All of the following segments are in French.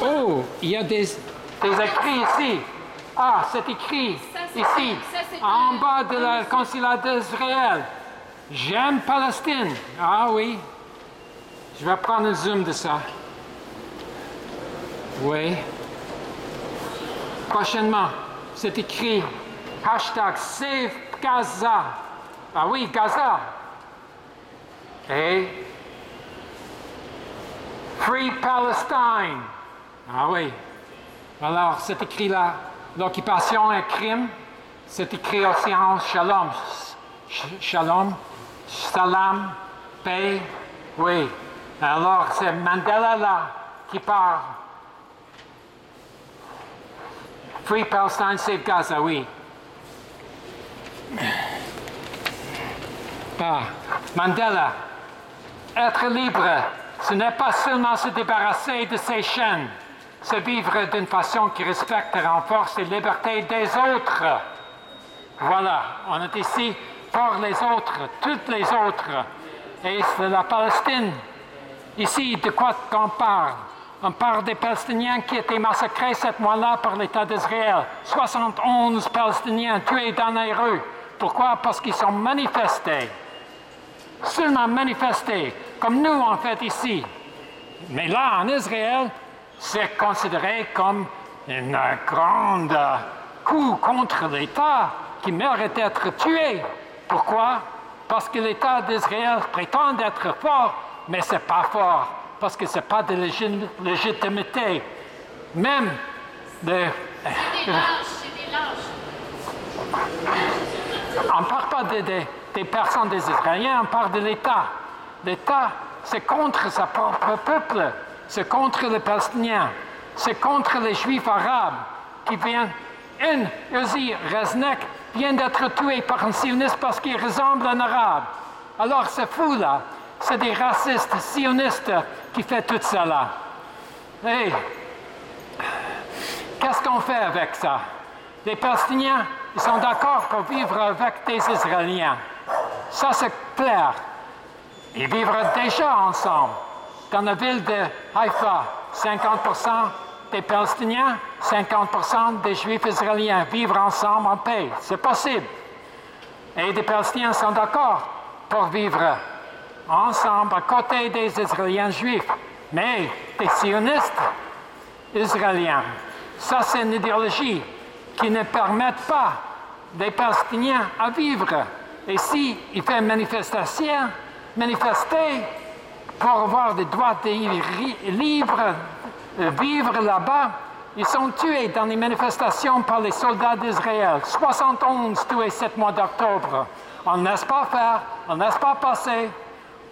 Oh, il y a des, des écrits ici. Ah, c'est écrit Ça, ici, ça, en bas de la consulat d'Israël. J'aime Palestine. Ah oui. Je vais prendre un zoom de ça. Oui. Prochainement, c'est écrit hashtag Save Gaza. Ah oui, Gaza. Et Free Palestine. Ah oui. Alors, c'est écrit là, l'occupation est crime. C'est écrit aussi en shalom. Sh- Shalom, salam, paix. Oui. Alors, c'est Mandela là qui parle. Free Palestine, save Gaza, oui. Ah, Mandela, être libre, ce n'est pas seulement se débarrasser de ses chaînes, c'est vivre d'une façon qui respecte et renforce les libertés des autres. Voilà, on est ici pour les autres, toutes les autres. Et c'est la Palestine. Ici, de quoi qu'on parle? On parle des Palestiniens qui étaient massacrés cette mois-là par l'État d'Israël. 71 Palestiniens tués dans les rues. Pourquoi? Parce qu'ils sont manifestés. Seulement manifestés, comme nous en fait ici. Mais là, en Israël, c'est considéré comme un grand euh, coup contre l'État qui mérite d'être tué. Pourquoi? Parce que l'État d'Israël prétend être fort, mais ce n'est pas fort, parce que ce n'est pas de légit- légitimité. Même de, Des c'est des lâches. on parle pas de- de- des personnes des Israéliens, on parle de l'État. L'État, c'est contre sa propre peuple, c'est contre les Palestiniens, c'est contre les Juifs arabes qui viennent. Une, Uzi Reznek, vient d'être tué par un sioniste parce qu'il ressemble à un arabe. Alors c'est fou là, c'est des racistes sionistes qui font tout là. Hey, Qu'est-ce qu'on fait avec ça? Les Palestiniens, ils sont d'accord pour vivre avec des Israéliens. Ça, c'est clair. Ils vivent déjà ensemble. Dans la ville de Haïfa, 50% des Palestiniens, 50% des Juifs israéliens vivent ensemble en paix. C'est possible. Et les Palestiniens sont d'accord pour vivre ensemble à côté des Israéliens juifs. Mais des sionistes israéliens, ça c'est une idéologie qui ne permet pas des Palestiniens à vivre. Et si ils font manifestation, manifester pour avoir des droits de libres, de vivre là-bas, ils sont tués dans les manifestations par les soldats d'Israël. 71 tués ce mois d'octobre. On ne laisse pas faire, on ne laisse pas passer.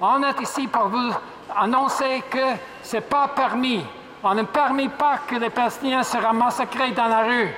On est ici pour vous annoncer que ce n'est pas permis. On ne permet pas que les Palestiniens soient massacrés dans la rue.